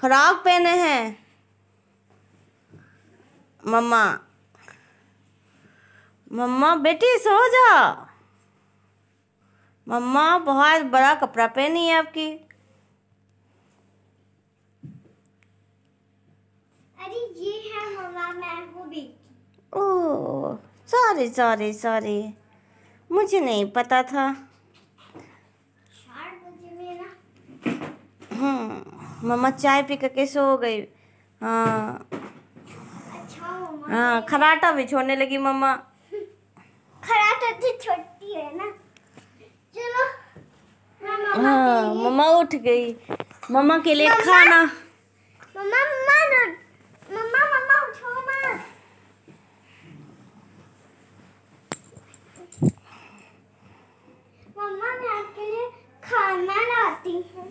Frock पहने हैं। मम्मा। मम्मा बेटी सो जा। मम्मा बहुत बड़ा कपड़ा पहनी है आपकी। अरे ये है मम्मा मैं हूँ बेटी ओह सॉरी सॉरी सॉरी मुझे नहीं पता था चार बजे में ना हम्म मम्मा चाय पी करके सो गई? हाँ। हाँ खराटा भी छोड़ने लगी मम्मा। खराटा तो छोटी है ना। चलो हाँ, मम्मा हाँ उठ गई। मम्मा के लिए मम्मा? खाना। मम्मा मम्मा न- मम्मा मम्मा उठो मत मम्मा मैं आपके लिए खाना लाती हूँ।